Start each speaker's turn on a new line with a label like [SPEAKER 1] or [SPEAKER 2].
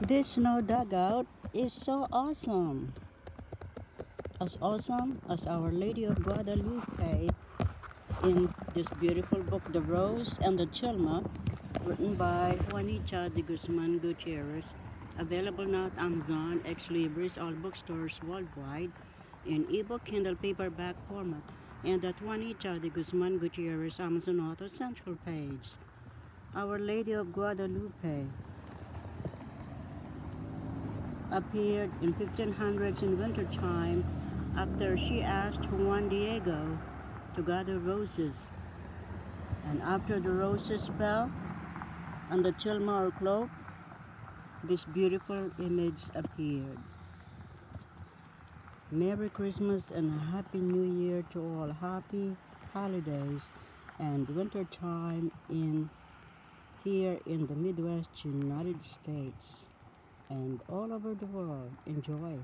[SPEAKER 1] This snow dugout is so awesome. As awesome as Our Lady of Guadalupe in this beautiful book, The Rose and the Tilma, written by Juanita de Guzman Gutierrez, available now at Amazon, Xlibris, all bookstores worldwide, in ebook, Kindle paperback format, and at Juanita de Guzman Gutierrez Amazon Author Central page. Our Lady of Guadalupe appeared in 1500s in wintertime after she asked Juan Diego to gather roses. And after the roses fell on the tilma or cloak, this beautiful image appeared. Merry Christmas and a Happy New Year to all. Happy holidays and winter time in here in the Midwest United States and all over the world. Enjoy.